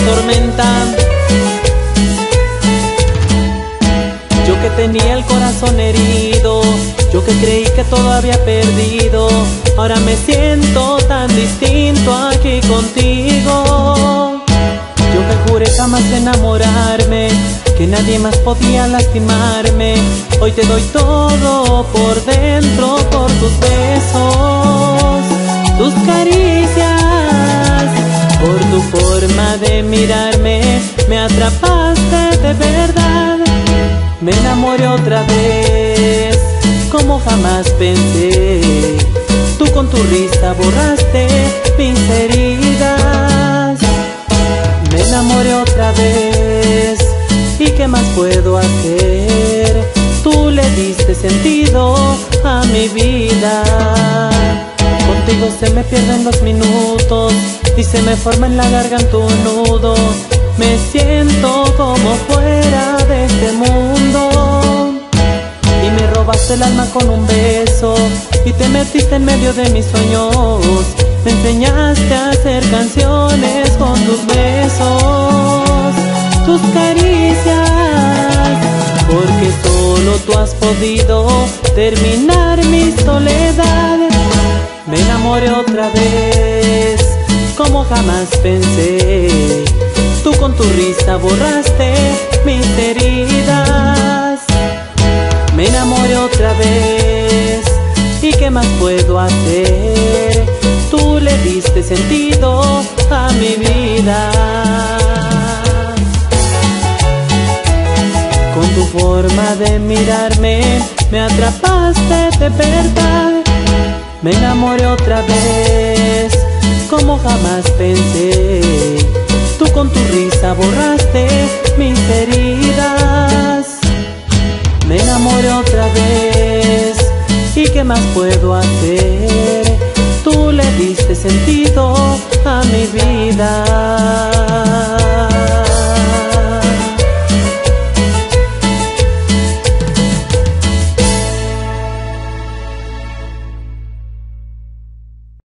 tormenta. Yo que tenía el corazón herido, yo que creí que todo había perdido, ahora me siento tan distinto aquí contigo. Yo que juré jamás enamorarme, que nadie más podía lastimarme, hoy te doy todo por dentro, por tus besos, forma de mirarme, me atrapaste de verdad. Me enamoré otra vez, como jamás pensé. Tú con tu risa borraste mis heridas. Me enamoré otra vez, ¿y qué más puedo hacer? Tú le diste sentido a mi vida. Se me pierden los minutos y se me forma en la garganta un nudo. Me siento como fuera de este mundo. Y me robaste el alma con un beso Y te metiste en medio de mis sueños. Me enseñaste a hacer canciones con tus besos Tus caricias Porque solo tú has podido terminar mi soledad enamoré otra vez como jamás pensé Tú con tu risa borraste mis heridas. Me enamoré otra vez. ¿Y qué más puedo hacer? Tú le diste sentido a mi vida. Con tu forma de mirarme, me atrapaste de verdad. Me enamoré otra vez, como jamás pensé Tú con tu risa borraste mis heridas. Me enamoré otra vez. ¿Y qué más puedo hacer? Tú le diste sentido a mi vida.